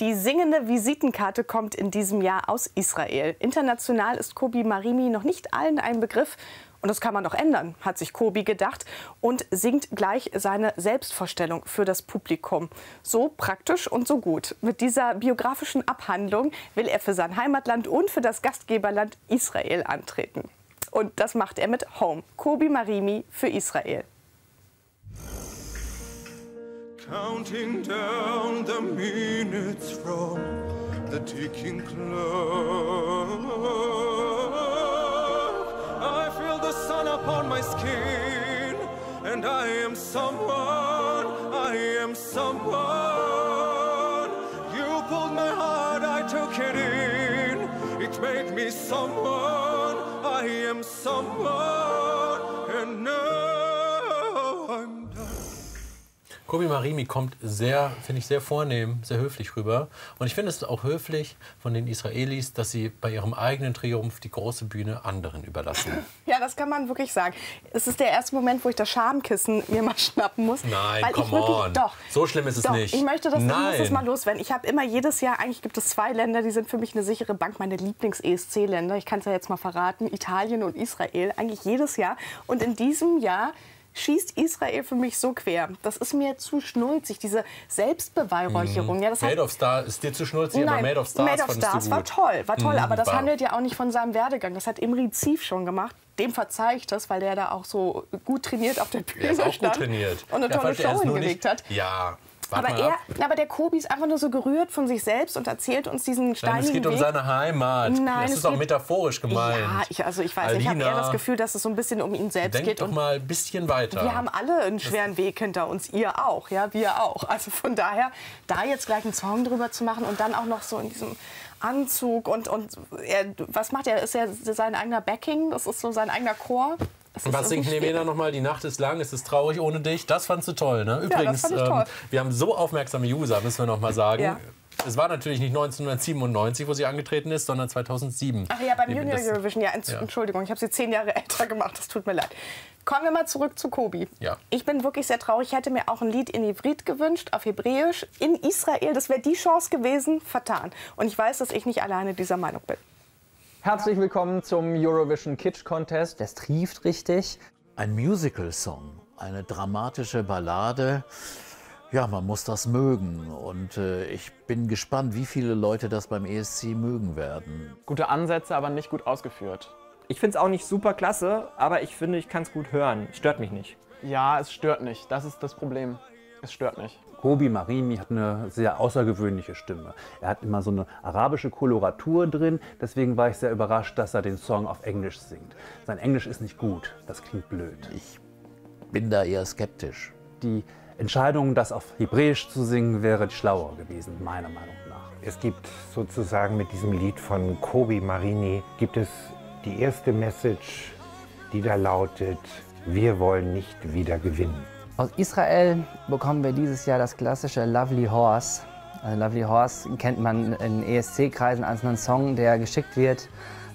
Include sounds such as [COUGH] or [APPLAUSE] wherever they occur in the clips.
Die singende Visitenkarte kommt in diesem Jahr aus Israel. International ist Kobi Marimi noch nicht allen ein Begriff. Und das kann man doch ändern, hat sich Kobi gedacht und singt gleich seine Selbstvorstellung für das Publikum. So praktisch und so gut. Mit dieser biografischen Abhandlung will er für sein Heimatland und für das Gastgeberland Israel antreten. Und das macht er mit Home. Kobi Marimi für Israel. Counting down the minutes from the ticking clock. I feel the sun upon my skin, and I am someone, I am someone. Kobi Marimi kommt sehr, finde ich, sehr vornehm, sehr höflich rüber. Und ich finde es auch höflich von den Israelis, dass sie bei ihrem eigenen Triumph die große Bühne anderen überlassen. [LAUGHS] Ja, das kann man wirklich sagen. Es ist der erste Moment, wo ich das Schamkissen mir mal schnappen muss. Nein, come wirklich, on. Doch. So schlimm ist es doch, nicht. Ich möchte das, Nein. Das mal loswerden. Ich habe immer jedes Jahr, eigentlich gibt es zwei Länder, die sind für mich eine sichere Bank, meine Lieblings-ESC-Länder. Ich kann es ja jetzt mal verraten, Italien und Israel, eigentlich jedes Jahr. Und in diesem Jahr schießt Israel für mich so quer. Das ist mir zu schnulzig, diese Selbstbeweihräucherung. Mhm. Ja, das Made of Stars ist dir zu schnulzig, Nein, aber Made of Stars, Made of Stars war toll, war toll, mhm, aber das war. handelt ja auch nicht von seinem Werdegang. Das hat Imri Zief schon gemacht. Dem verzeih ich das, weil der da auch so gut trainiert auf der Bühne er ist auch stand gut trainiert. und eine tolle Show hingelegt hat. Ja, aber, er, aber der Kobi ist einfach nur so gerührt von sich selbst und erzählt uns diesen steinigen Nein, es geht Weg. um seine Heimat. Nein, das ist auch metaphorisch gemeint. Ja, ich, also ich weiß, Alina, ich habe eher das Gefühl, dass es so ein bisschen um ihn selbst denk geht. doch mal ein bisschen weiter. Wir haben alle einen schweren Weg hinter uns, ihr auch, ja, wir auch. Also von daher, da jetzt gleich einen Song drüber zu machen und dann auch noch so in diesem Anzug und, und er, was macht er? Ist er sein eigener Backing? Das ist so sein eigener Chor? Was singt Nemena nochmal? Die Nacht ist lang, es ist traurig ohne dich. Das fandst du toll, ne? Übrigens, ja, toll. Ähm, wir haben so aufmerksame User, müssen wir nochmal sagen. Ja. Es war natürlich nicht 1997, wo sie angetreten ist, sondern 2007. Ach ja, beim Junior Eurovision. Ja, Entschuldigung, ich habe sie zehn Jahre [LAUGHS] älter gemacht. Das tut mir leid. Kommen wir mal zurück zu Kobi. Ja. Ich bin wirklich sehr traurig. Ich hätte mir auch ein Lied in Ivrit gewünscht, auf Hebräisch, in Israel. Das wäre die Chance gewesen, vertan. Und ich weiß, dass ich nicht alleine dieser Meinung bin. Herzlich willkommen zum Eurovision Kitsch Contest. Das trieft richtig. Ein Musical-Song, eine dramatische Ballade. Ja, man muss das mögen. Und äh, ich bin gespannt, wie viele Leute das beim ESC mögen werden. Gute Ansätze, aber nicht gut ausgeführt. Ich finde es auch nicht super klasse, aber ich finde, ich kann es gut hören. Stört mich nicht. Ja, es stört nicht. Das ist das Problem. Es stört nicht. Kobi Marini hat eine sehr außergewöhnliche Stimme. Er hat immer so eine arabische Koloratur drin. Deswegen war ich sehr überrascht, dass er den Song auf Englisch singt. Sein Englisch ist nicht gut. Das klingt blöd. Ich bin da eher skeptisch. Die Entscheidung, das auf Hebräisch zu singen, wäre die schlauer gewesen, meiner Meinung nach. Es gibt sozusagen mit diesem Lied von Kobi Marini gibt es die erste Message, die da lautet, wir wollen nicht wieder gewinnen. Aus Israel bekommen wir dieses Jahr das klassische Lovely Horse. Also Lovely Horse kennt man in ESC-Kreisen als einen Song, der geschickt wird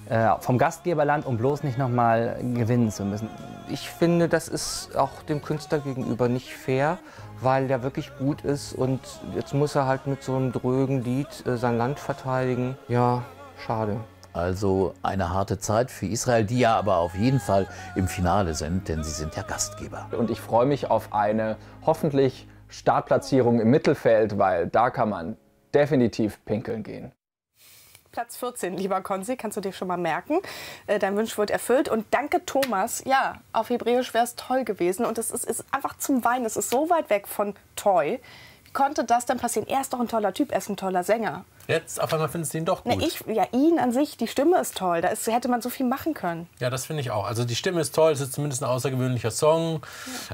äh, vom Gastgeberland, um bloß nicht nochmal gewinnen zu müssen. Ich finde, das ist auch dem Künstler gegenüber nicht fair, weil der wirklich gut ist und jetzt muss er halt mit so einem drögen Lied äh, sein Land verteidigen. Ja, schade. Also eine harte Zeit für Israel, die ja aber auf jeden Fall im Finale sind, denn sie sind ja Gastgeber. Und ich freue mich auf eine hoffentlich Startplatzierung im Mittelfeld, weil da kann man definitiv pinkeln gehen. Platz 14, lieber Konzi, kannst du dir schon mal merken. Äh, dein Wunsch wird erfüllt. Und danke, Thomas. Ja, auf Hebräisch wäre es toll gewesen. Und es ist, ist, einfach zum Weinen. Es ist so weit weg von toll. Konnte das denn passieren? Er ist doch ein toller Typ, er ist ein toller Sänger. Jetzt auf einmal findest du ihn doch gut. Na, ich, ja, ihn an sich, die Stimme ist toll. Da ist, hätte man so viel machen können. Ja, das finde ich auch. Also die Stimme ist toll, es ist zumindest ein außergewöhnlicher Song.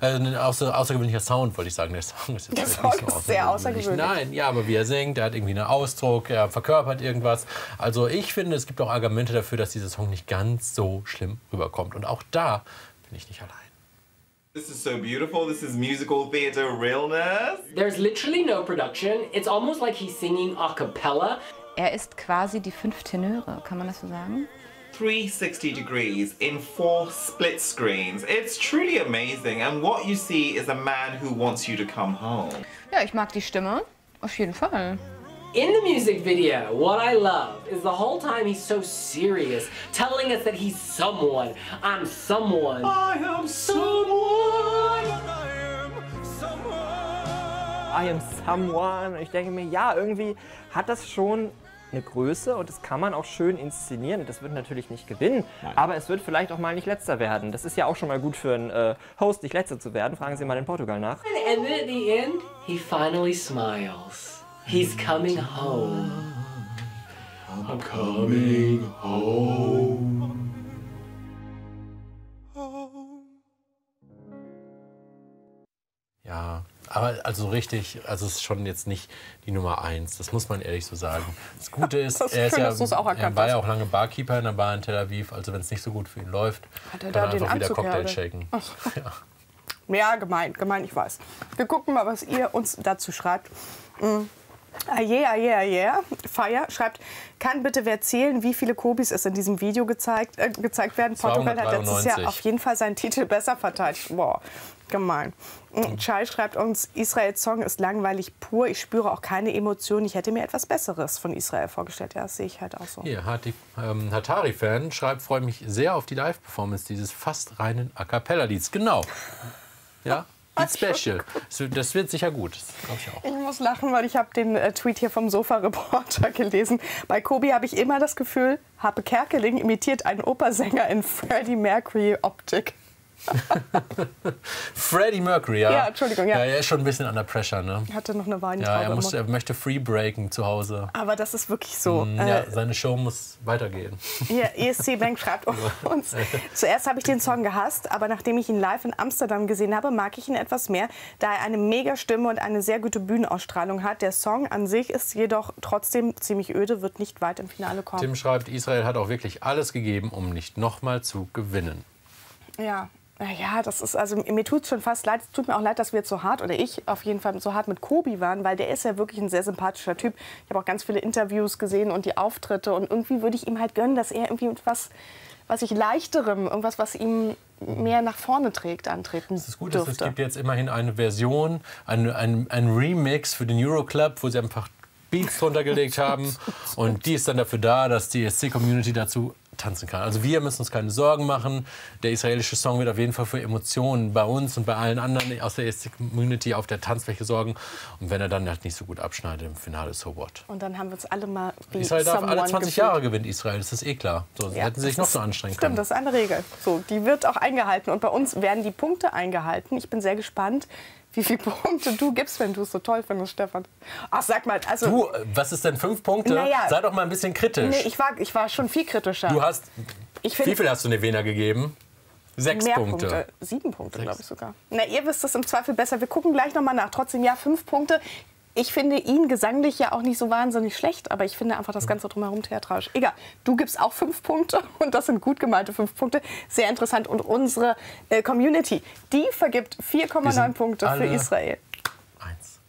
Ja. Äh, ein außer, außergewöhnlicher Sound, wollte ich sagen. Der Song ist, jetzt Der Song nicht so ist sehr außergewöhnlich. Nein, ja, aber wie er singt, er hat irgendwie einen Ausdruck, er verkörpert irgendwas. Also ich finde, es gibt auch Argumente dafür, dass dieser Song nicht ganz so schlimm rüberkommt. Und auch da bin ich nicht allein. This is so beautiful. This is musical theater realness. There's literally no production. It's almost like he's singing a cappella. Er ist quasi die fünf Tenöre, kann man das so sagen? 360 degrees in four split screens. It's truly amazing. And what you see is a man who wants you to come home. Ja, ich mag die Stimme. Auf jeden Fall. In the music video, what I love is the whole time he's so serious, telling us that he's someone. I'm someone. I am someone. I am someone. Ich denke mir, ja, irgendwie hat das schon eine Größe und das kann man auch schön inszenieren. Das wird natürlich nicht gewinnen, aber es wird vielleicht auch mal nicht letzter werden. Das ist ja auch schon mal gut für einen äh, Host, nicht letzter zu werden. Fragen Sie mal in Portugal nach. And then at the end, he finally smiles. He's coming home. I'm coming home. Ja, aber also richtig, also es ist schon jetzt nicht die Nummer eins. Das muss man ehrlich so sagen. Das Gute ist, [LAUGHS] Das ist er, ist schön, ja, dass du's auch er war ja auch lange Barkeeper in der Bar in Tel Aviv. Also wenn es nicht so gut für ihn läuft, Hat er kann da er den einfach wieder Anzug her, Cocktail shaken. Ach. [LAUGHS] Ja, gemein, gemein, ich weiß. Wir gucken mal, was ihr uns dazu schreibt. Mm. Aye, aye, aye. Fire schreibt, kann bitte wer zählen, wie viele Kobis es in diesem Video gezeigt, äh, gezeigt werden? Portugal hat letztes Jahr 293. auf jeden Fall seinen Titel besser verteidigt. Boah, gemein. Mm, Chai schreibt uns, Israels Song ist langweilig pur. Ich spüre auch keine Emotionen. Ich hätte mir etwas Besseres von Israel vorgestellt. Ja, das sehe ich halt auch so. Hier, Hati- ähm, Hatari-Fan schreibt, freue mich sehr auf die Live-Performance dieses fast reinen A Cappella-Lieds. Genau. [LAUGHS] Ja, Lied Special. Das wird- sicher gut. Ich. Ich muss lachen, weil ich habe den äh, Tweet hier vom Sofa-Reporter [LAUGHS] gelesen. Bei Kobi habe ich immer das Gefühl, Happe Kerkeling imitiert einen Opersänger in Freddie Mercury-Optik. [LAUGHS] Freddie Mercury, ja. Ja, Entschuldigung, ja. ja. Er ist schon ein bisschen under pressure, ne? Ich hatte noch eine Weintraube Ja, er, muss, er möchte free breaken zu Hause. Aber das ist wirklich so. Mm, Äh, ja, seine Show muss weitergehen. Hier, ESC Bank schreibt [LAUGHS] uns. Zuerst habe ich den Song gehasst, aber nachdem ich ihn live in Amsterdam gesehen habe, mag ich ihn etwas mehr, da er eine mega Stimme und eine sehr gute Bühnenausstrahlung hat. Der Song an sich ist jedoch trotzdem ziemlich öde, wird nicht weit im Finale kommen. Tim schreibt, Israel hat auch wirklich alles gegeben, um nicht nochmal zu gewinnen. Ja. Ja, das ist, also mir tut es schon fast leid. Es tut mir auch leid, dass wir jetzt so hart, oder ich auf jeden Fall so hart mit Kobi waren, weil der ist ja wirklich ein sehr sympathischer Typ. Ich habe auch ganz viele Interviews gesehen und die Auftritte und irgendwie würde ich ihm halt gönnen, dass er irgendwie etwas, was ich leichterem, irgendwas, was ihm mehr nach vorne trägt, antreten Das ist, es dürfte. gibt jetzt immerhin eine Version, ein, ein, ein Remix für den Euroclub, wo sie einfach Beats drunter gelegt [LAUGHS] haben. Und die ist dann dafür da, dass die ESC-Community dazu tanzen kann. Also wir müssen uns keine Sorgen machen. Der israelische Song wird auf jeden Fall für Emotionen bei uns und bei allen anderen aus der ESC-Community auf der Tanzfläche sorgen. Und wenn er dann halt nicht so gut abschneidet im Finale, so what. Und dann haben wir uns alle mal wie Israel darf alle someone 20 gefühlt. Jahre gewinnt Israel, das ist eh klar. So, sie Ja, hätten sie sich noch so anstrengen Stimmt, können. das ist eine Regel. So, die wird auch eingehalten. Und bei uns werden die Punkte eingehalten. Ich bin sehr gespannt, wie viele Punkte du gibst, wenn du es so toll findest, Stefan. Ach, sag mal, also. Du, äh, was ist denn fünf Punkte? Naja. Sei doch mal ein bisschen kritisch. nee, ich war, ich war schon viel kritischer. Du hast. Ich finde- wie viel hast du Nevena gegeben? Sechs Mehr Punkte. Sieben Punkte, glaube ich sogar. Na, ihr wisst es im Zweifel besser. Wir gucken gleich noch mal nach. Trotzdem, ja, fünf Punkte. Ich finde ihn gesanglich ja auch nicht so wahnsinnig schlecht, aber ich finde einfach das Ganze drumherum theatralisch. Egal, du gibst auch fünf Punkte [LAUGHS] und das sind gut gemeinte fünf Punkte. Sehr interessant. Und unsere äh, Community, die vergibt 4,9 sind Punkte für Israel. Eins.